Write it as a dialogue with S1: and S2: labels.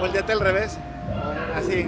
S1: volteate al revés. Así.